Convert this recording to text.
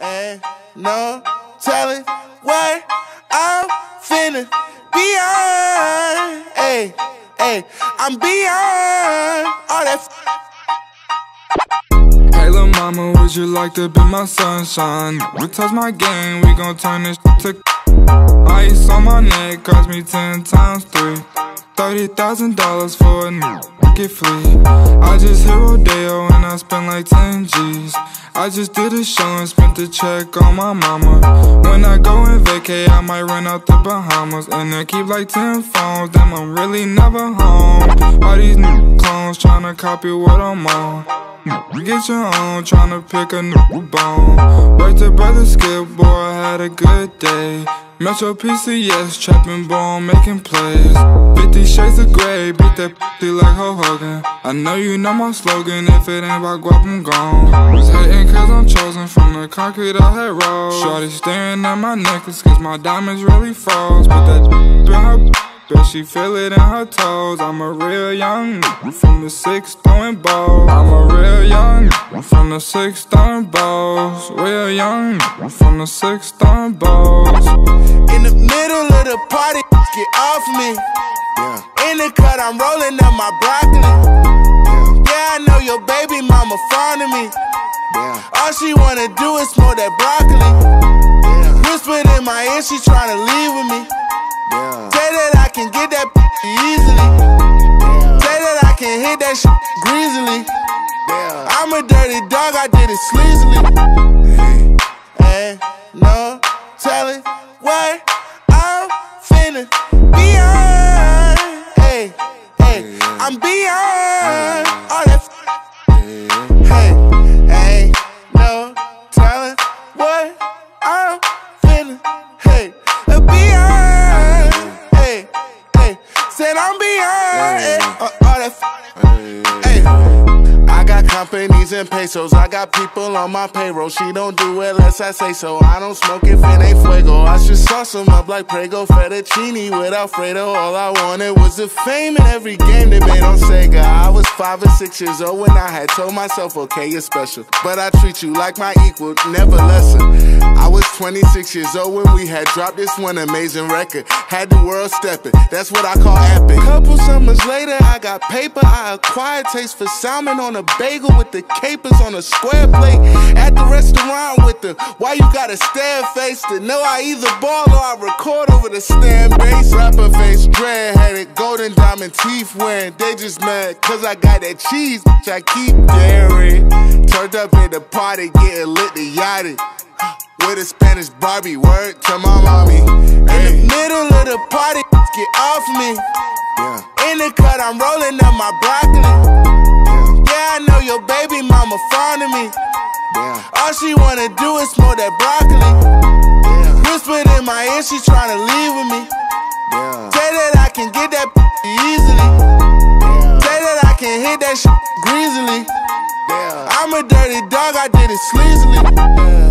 Ain't no telling what I'm finna beyond. Hey, hey, I'm beyond all that. Hey, little mama, would you like to be my sunshine? We touch my game, we gon' turn this to ice on my neck, cost me ten times three. Thirty thousand dollars for a new flea. I just hit Rodeo and I spent like 10 G's. I just did a show and spent the check on my mama. When I go and vacay, I might run out the Bahamas. And I keep like 10 phones, damn, I'm really never home. All these new clones tryna copy what I'm on. Get your own, tryna pick a new bone. Worked to brother Skip, boy, I had a good day. Metro PCS, trapping bone, making plays. 50 shades of gray, beat that pussy like Hulk Hogan. I know you know my slogan, if it ain't about guap, I'm gone. Was hating cause I'm chosen from the concrete I had rolled. Shorty staring at my necklace cause my diamonds really froze. Put that in her Bet she feel it in her toes. I'm a real young from the six throwing balls. I'm a real young from the six throwing balls. Real young from the six throwing balls. In the middle of the party, get off me. Yeah. In the cut, I'm rolling up my broccoli. Yeah, yeah I know your baby mama fond of me. Yeah. All she wanna do is smoke that broccoli. Yeah. Whispered in my ear, she tryna leave with me. Yeah. Say that I can get that easily. Say that I can hit that shit greasily. I'm a dirty dog, I did it sleazily. Ain't no telling what I'm finna Hey. I got companies and pesos. I got people on my payroll. She don't do it unless I say so. I don't smoke if it ain't fuego. I should sauce them up like Prego fettuccine with Alfredo. All I wanted was the fame in every game they made on Sega. I was five or six years old when I had told myself, okay, you're special. But I treat you like my equal, never lesser. I was 26 years old when we had dropped this one amazing record. Had the world stepping, that's what I call epic. Couple summers later, got paper. I acquired taste for salmon on a bagel with the capers on a square plate. At the restaurant with the why you gotta stare face to know I either ball or I record over the stand bass. Rapper face, dread headed, golden diamond teeth wearing. They just mad cause I got that cheese, which I keep daring. Turned up at the party, getting lit the yachty. With a Spanish Barbie, word to my mommy. In the middle of the party, get off me. Yeah. In the cut, I'm rolling up my broccoli. Yeah. yeah, I know your baby mama fond of me. Yeah. All she wanna do is smoke that broccoli. Yeah. Whispered in my ear, she tryna leave with me. Yeah. Say that I can get that easily. Yeah. Say that I can hit that shit greasily. Yeah. I'm a dirty dog, I did it sleazily.